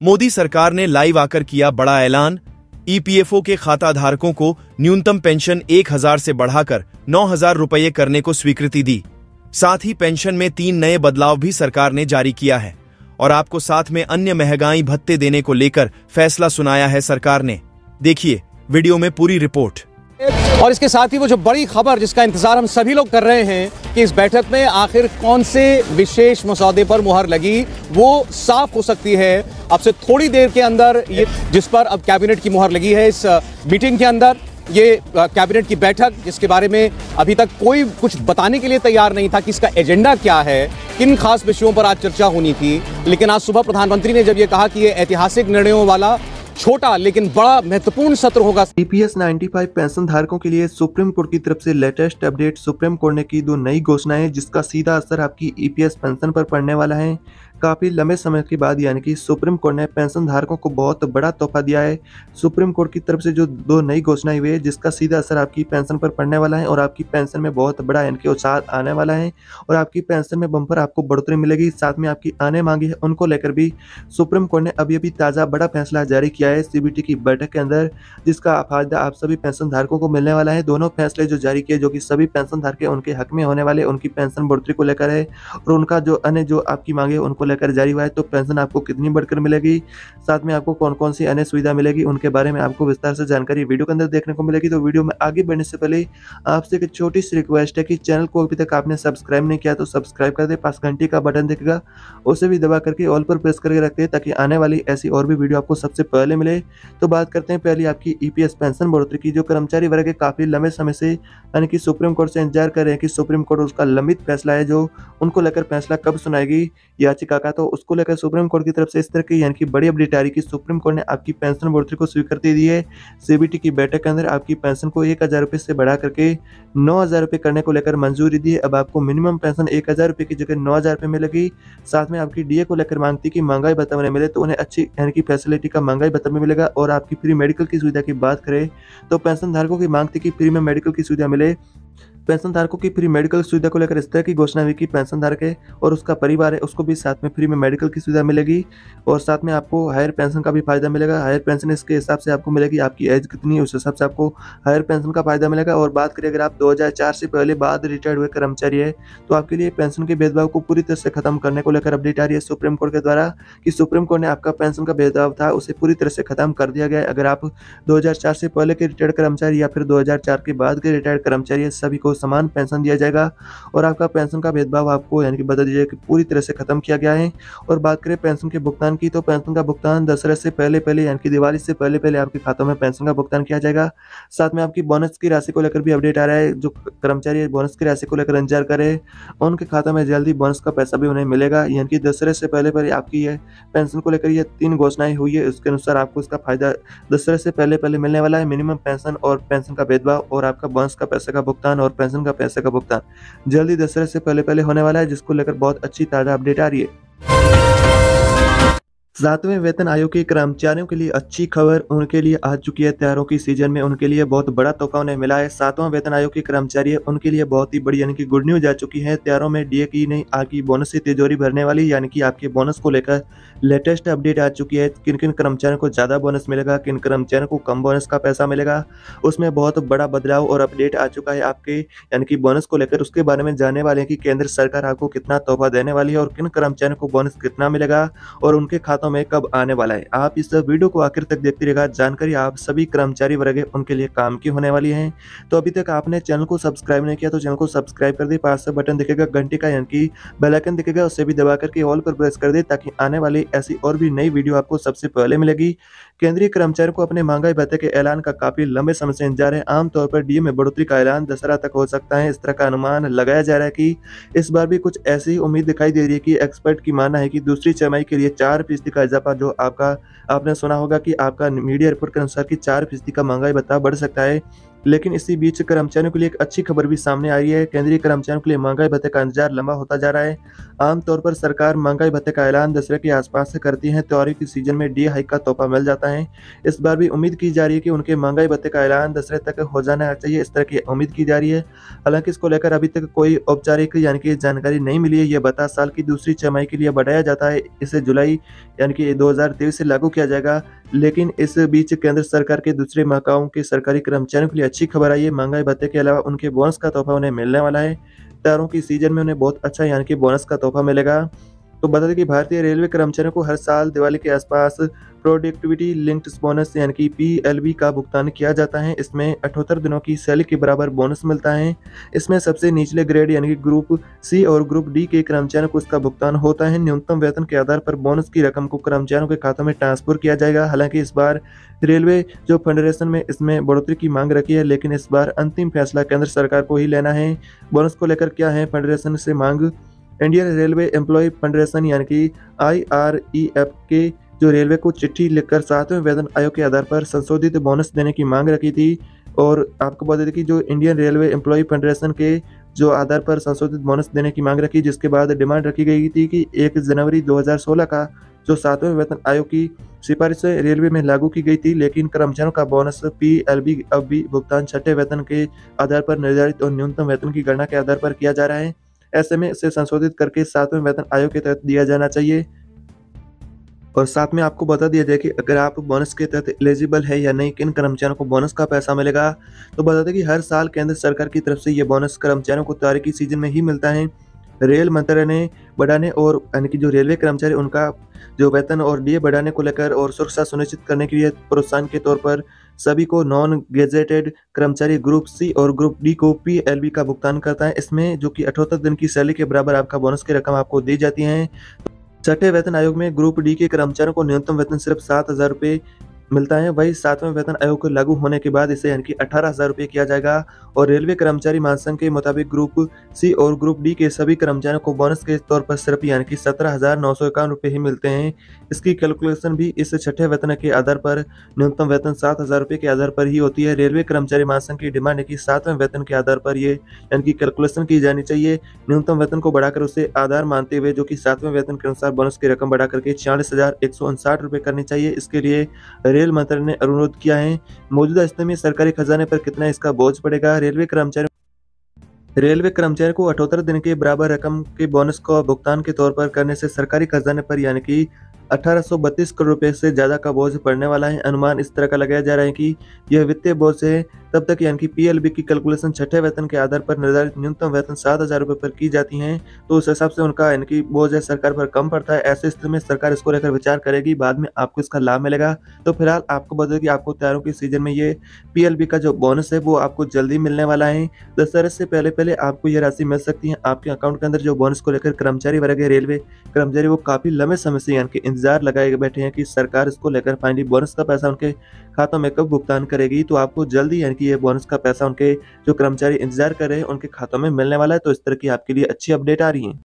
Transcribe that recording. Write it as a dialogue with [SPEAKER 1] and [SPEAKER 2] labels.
[SPEAKER 1] मोदी सरकार ने लाइव आकर किया बड़ा ऐलान। ईपीएफओ के खाता धारकों को न्यूनतम पेंशन एक हज़ार से बढ़ाकर नौ हज़ार रुपये करने को स्वीकृति दी। साथ ही पेंशन में तीन नए बदलाव भी सरकार ने जारी किया है और आपको साथ में अन्य महँगाई भत्ते देने को लेकर फैसला सुनाया है सरकार ने। देखिए, वीडियो में पूरी रिपोर्ट।
[SPEAKER 2] और इसके साथ ही वो जो बड़ी खबर जिसका इंतज़ार हम सभी लोग कर रहे हैं कि इस बैठक में आखिर कौन से विशेष मसौदे पर मुहर लगी, वो साफ़ हो सकती है। अब से थोड़ी देर के अंदर ये जिस पर अब कैबिनेट की मुहर लगी है, इस मीटिंग के अंदर ये कैबिनेट की बैठक, जिसके बारे में अभी तक कोई कुछ बताने के लिए तैयार नहीं था कि इसका एजेंडा क्या है, किन खास विषयों पर आज चर्चा होनी थी। लेकिन आज सुबह प्रधानमंत्री ने जब ये कहा कि ये ऐतिहासिक निर्णयों वाला छोटा लेकिन बड़ा महत्वपूर्ण सत्र होगा।
[SPEAKER 3] ईपीएस 95 पेंशन धारकों के लिए सुप्रीम कोर्ट की तरफ़ से लेटेस्ट अपडेट सुप्रीम कोर्ट ने की दो नई घोषणाएँ, जिसका सीधा असर आपकी ईपीएस पेंशन पर पड़ने वाला है। काफ़ी लंबे समय के बाद यानी कि सुप्रीम कोर्ट ने पेंशन धारकों को बहुत बड़ा तोहफा दिया है। सुप्रीम कोर्ट की तरफ़ से जो दो नई घोषणाएँ हुई है, जिसका सीधा असर आपकी पेंशन पर पड़ने वाला है और आपकी पेंशन में बहुत बड़ा यानी कि उत्साह आने वाला है और आपकी पेंशन में बम्पर आपको बढ़ोतरी मिलेगी। साथ में आपकी आने मांगी है, उनको लेकर भी सुप्रीम कोर्ट ने अभी अभी ताज़ा बड़ा फैसला जारी किया है सीबीटी की बैठक के अंदर, जिसका फ़ायदा आप सभी पेंशन धारकों को मिलने वाला है। दोनों फैसले जो जारी किए, जो कि सभी पेंशन धारक उनके हक में होने वाले, उनकी पेंशन बढ़ोतरी को लेकर है और उनका जो अन्य जो आपकी मांगे उनको लेकर जारी हुआ है तो पेंशन आपको कितनी बढ़कर मिलेगी? साथ में आपको कौन कौन सी अन्य सुविधा मिलेगी, उनके बारे में आपको विस्तार से जानकारी वीडियो के अंदर देखने को मिलेगी। तो वीडियो में आगे बढ़ने से पहले आपसे एक छोटी सी रिक्वेस्ट है कि चैनल को अभी तक आपने सब्सक्राइब नहीं किया तो सब्सक्राइब कर दे, पास घंटे का बटन दिखेगा, उसे भी दबा करके ऑल पर प्रेस करके रखते हैं ताकि आने वाली ऐसी और भी वीडियो आपको सबसे पहले मिले। तो बात करते हैं पहले आपकी ईपीएस पेंशन बढ़ोतरी की, जो कर्मचारी वर्ग काफ़ी लंबे समय से, यानी कि सुप्रीम कोर्ट से इंतज़ार कर रहे हैं कि सुप्रीम कोर्ट उसका लंबित फैसला है, जो उनको लेकर फैसला कब सुनाएगी, याचिका का तो उसको लेकर सुप्रीम कोर्ट की तरफ़ से इस तरह की यानी कि बड़ी अपडेट आ रही कि सुप्रीम कोर्ट ने आपकी पेंशन बढ़ोतरी को स्वीकृति दी है। सीबीटी की बैठक के अंदर आपकी पेंशन को एक हज़ार रुपये से बढ़ा करके नौ हज़ार रुपये करने को लेकर मंजूरी दी है। अब आपको मिनिमम पेंशन एक हज़ार रुपये की जगह नौ हज़ार रुपये मिलेगी। साथ में आपकी डीए को लेकर मांगती कि महँगाई भत्ता उन्हें मिले तो उन्हें अच्छी यानी कि फैसिलिटी का महँगाई भत्ता में मिलेगा और आपकी फ्री मेडिकल की सुविधा की बात करें तो पेंशन धारकों की मांगती कि फ्री में मेडिकल की सुविधा मिले। पेंशन धारकों की फ्री मेडिकल सुविधा को लेकर इस तरह की घोषणा हुई कि पेंशन धारक है और उसका परिवार है, उसको भी साथ में फ्री में मेडिकल की सुविधा मिलेगी और साथ में आपको हायर पेंशन का भी फ़ायदा मिलेगा। हायर पेंशन इसके हिसाब से आपको मिलेगी, आपकी एज कितनी है, उस हिसाब से आपको हायर पेंशन का फ़ायदा मिलेगा। और बात करें, अगर आप दो हज़ार चार से पहले बाद रिटायर्ड हुए कर्मचारी है तो आपके लिए पेंशन के भेदभाव को पूरी तरह से खत्म करने को लेकर अपडेट आ रही है सुप्रीम कोर्ट के द्वारा कि सुप्रीम कोर्ट ने आपका पेंशन का भेदभाव था, उसे पूरी तरह से खत्म कर दिया गया अगर आप 2004 से पहले के रिटायर्ड कर्मचारी या फिर 2004 के बाद के रिटायर्ड कर्मचारी सभी को समान पेंशन दिया जाएगा और आपका पेंशन का भेदभाव आपको यानी कि बता दीजिए कि पूरी तरह से खत्म किया गया है। और बात करें पेंशन के भुगतान की तो पेंशन का भुगतान दशहरा से पहले पहले यानी कि दिवाली से पहले पहले आपके खातों में पेंशन का भुगतान किया जाएगा। साथ में आपकी बोनस की राशि को लेकर भी अपडेट आ रहा है, जो कर्मचारी बोनस की राशि को लेकर इंतज़ार करे उनके खातों में जल्दी बोनस का पैसा भी उन्हें मिलेगा, यानी कि दशहरे से पहले पहले आपकी ये पेंशन को लेकर ये तीन घोषणाएँ हुई है, उसके अनुसार आपको इसका फ़ायदा दशहरे से पहले पहले मिलने वाला है। मिनिमम पेंशन और पेंशन का भेदभाव और आपका बोनस का पैसे का भुगतान और पेंशन का पैसे का भुगतान। जल्दी दशहरा से पहले पहले होने वाला है, जिसको लेकर बहुत अच्छी ताज़ा अपडेट आ रही है। सातवें वेतन आयोग के कर्मचारियों के लिए अच्छी खबर, उनके लिए आ चुकी है त्योहारों की सीज़न में उनके लिए बहुत बड़ा तोहफा उन्हें मिला है। सातवां वेतन आयोग के कर्मचारी उनके लिए बहुत ही बड़ी यानी कि गुड न्यूज़ आ चुकी है। त्योहारों में डीए की नहीं आगे बोनस से तिजोरी भरने वाली, यानी कि आपके बोनस को लेकर लेटेस्ट अपडेट आ चुकी है। किन किन कर्मचारियों को ज़्यादा बोनस मिलेगा, किन कर्मचारियों को कम बोनस का पैसा मिलेगा, उसमें बहुत बड़ा बदलाव और अपडेट आ चुका है आपके, यानी कि बोनस को लेकर। उसके बारे में जानने वाले हैं कि केंद्र सरकार आपको कितना तोहफा देने वाली है और किन कर्मचारियों को बोनस कितना मिलेगा और उनके खातों में कब आने वाला है। आप इस वीडियो को आखिर तक देखते रहेगा जानकारी आप सभी कर्मचारी वर्ग उनके लिए काम की होने वाली है। तो अभी तक आपने चैनल को सब्सक्राइब नहीं किया तो चैनल को सब्सक्राइब कर दे पास से बटन दिखेगा, घंटे का यानी कि बेलाइकन दिखेगा, उसे भी दबा करके ऑल पर प्रेस कर दे ताकि आने वाली ऐसी और भी नई वीडियो आपको सबसे पहले मिलेगी। केंद्रीय कर्मचारियों को अपने महँगाई भत्ते के ऐलान का काफ़ी लंबे समय से इंतज़ार है। आमतौर पर डीए में बढ़ोतरी का ऐलान दशहरा तक हो सकता है। इस तरह का अनुमान लगाया जा रहा है कि इस बार भी कुछ ऐसी उम्मीद दिखाई दे रही है कि एक्सपर्ट की मानना है कि दूसरी छमाही के लिए चार फ़ीसदी का इजाफा जो आपका, आपने सुना होगा कि आपका मीडिया रिपोर्ट के अनुसार कि चार फ़ीसदी का महँगाई बता बढ़ सकता है। लेकिन इसी बीच कर्मचारियों के लिए एक अच्छी खबर भी सामने आ रही है। केंद्रीय कर्मचारियों के लिए महँगाई भत्ते का इंतज़ार लंबा होता जा रहा है। आमतौर पर सरकार महँगाई भत्ते का ऐलान दशहरे के आसपास से करती है। त्योहारों की सीज़न में डी हाइक का तोहफा मिल जाता है। इस बार भी उम्मीद की जा रही है कि उनके महँगाई भत्ते का ऐलान दशहरे तक हो जाना चाहिए। इस तरह की उम्मीद की जा रही है। हालाँकि इसको लेकर अभी तक कोई औपचारिक यानी कि जानकारी नहीं मिली है। यह बता साल की दूसरी छमाही के लिए बढ़ाया जाता है। इसे जुलाई यानी कि दो हज़ार तेईस से लागू किया जाएगा। लेकिन इस बीच केंद्र सरकार के दूसरे महकाओं के सरकारी कर्मचारियों के लिए अच्छी खबर आई है, महँगाई भत्ते के अलावा उनके बोनस का तोहफा उन्हें मिलने वाला है। तारों की सीज़न में उन्हें बहुत अच्छा यानी कि बोनस का तोहफा मिलेगा। तो बता दें कि भारतीय रेलवे कर्मचारियों को हर साल दिवाली के आसपास प्रोडक्टिविटी लिंक्ड बोनस यानी कि पी का भुगतान किया जाता है। इसमें अठहत्तर दिनों की सैलरी के बराबर बोनस मिलता है। इसमें सबसे निचले ग्रेड यानी कि ग्रुप सी और ग्रुप डी के कर्मचारियों को इसका भुगतान होता है। न्यूनतम वेतन के आधार पर बोनस की रकम को कर्मचारियों के खातों में ट्रांसफ़र किया जाएगा। हालाँकि इस बार रेलवे जो फेडरेशन में इसमें बढ़ोतरी की मांग रखी है, लेकिन इस बार अंतिम फैसला केंद्र सरकार को ही लेना है। बोनस को लेकर क्या है फेडरेशन से मांग? इंडियन रेलवे एम्प्लॉय फेडरेशन यानी कि IREF के जो रेलवे को चिट्ठी लिखकर सातवें वेतन आयोग के आधार पर संशोधित बोनस देने की मांग रखी थी, और आपको बता दें कि जो इंडियन रेलवे एम्प्लॉय फेडरेशन के जो आधार पर संशोधित बोनस देने की मांग रखी, जिसके बाद डिमांड रखी गई थी कि एक जनवरी 2016 का जो सातवें वेतन आयोग की सिफारिश रेलवे में लागू की गई थी, लेकिन कर्मचारियों का बोनस पी एल बी अब भी भुगतान छठे वेतन के आधार पर निर्धारित और न्यूनतम वेतन की गणना के आधार पर किया जा रहा है। ऐसे में इसे संशोधित करके सातवें वेतन आयोग के तहत दिया जाना चाहिए। और साथ में आपको बता दिया जाए कि अगर आप बोनस के तहत एलिजिबल है या नहीं, किन कर्मचारियों को बोनस का पैसा मिलेगा तो बता दें कि हर साल केंद्र सरकार की तरफ़ से ये बोनस कर्मचारियों को तारीखी सीज़न में ही मिलता है। रेल मंत्रालय ने बढ़ाने और, यानी कि जो रेलवे कर्मचारी उनका जो वेतन और डीए बढ़ाने को लेकर और सुरक्षा सुनिश्चित करने के लिए प्रोत्साहन के तौर पर सभी को नॉन गेजेटेड कर्मचारी ग्रुप सी और ग्रुप डी को पीएलबी का भुगतान करता है। इसमें जो कि अठहत्तर दिन की सैलरी के बराबर आपका बोनस की रकम आपको दी जाती है। छठे वेतन आयोग में ग्रुप डी के कर्मचारियों को न्यूनतम वेतन सिर्फ़ सात हज़ार रुपये मिलता है। वही सातवें वेतन आयोग को लागू होने के बाद इसे यानी कि अठारह हज़ार रुपये किया जाएगा और रेलवे कर्मचारी महासंघ के मुताबिक ग्रुप सी और ग्रुप डी के सभी कर्मचारियों को बोनस के तौर पर सिर्फ़ यानी कि सत्रह हज़ार नौ सौ इक्यावन रुपये ही मिलते हैं। इसकी कैलकुलेशन भी इस छठे वेतन के आधार पर, न्यूनतम वेतन सात हज़ार रुपये के आधार पर ही होती है। रेलवे कर्मचारी महासंघ की डिमांड है कि सातवें वेतन के आधार पर ये यानी कि कैलकुलेशन की जानी चाहिए। न्यूनतम वेतन को बढ़ाकर उसे आधार मानते हुए जो कि सातवें वेतन के अनुसार बोनस की रकम बढ़ा करके छियालीस हज़ार एक सौ उनसाठ रुपये करनी चाहिए। इसके लिए रेल मंत्रालय ने अनुरोध किया है। मौजूदा स्तर में सरकारी खजाने पर कितना इसका बोझ पड़ेगा? रेलवे कर्मचारी रेलवे कर्मचारी को अठहत्तर दिन के बराबर रकम के बोनस को भुगतान के तौर पर करने से सरकारी खजाने पर यानी कि 1832 करोड़ रुपए से ज़्यादा का बोझ पड़ने वाला है। अनुमान इस तरह का लगाया जा रहा है कि यह वित्तीय बोझ है। तब तक यानी कि पीएलबी की कैलकुलेशन छठे वेतन के आधार पर निर्धारित न्यूनतम वेतन सात हज़ार रुपए पर की जाती है तो उस हिसाब से उनका यानी बोझ है, सरकार पर कम पड़ता है। ऐसे स्थिति में सरकार इसको लेकर विचार करेगी, बाद में आपको इसका लाभ मिलेगा। तो फ़िलहाल आपको बता कि आपको त्योहारों के सीज़न में ये पीएलबी का जो बोनस है, वो आपको जल्दी मिलने वाला है। दशहरे से पहले पहले आपको ये राशि मिल सकती है। आपके अकाउंट के अंदर जो बोनस को लेकर कर्मचारी वर्ग है, रेलवे कर्मचारी, वो काफ़ी लंबे समय से यानी इंतज़ार लगाए बैठे हैं कि सरकार इसको लेकर फाइनली बोनस का पैसा उनके खातों में कब भुगतान करेगी। तो आपको जल्दी यानी कि ये बोनस का पैसा उनके जो कर्मचारी इंतज़ार कर रहे हैं, उनके खातों में मिलने वाला है तो इस तरह की आपके लिए अच्छी अपडेट आ रही है।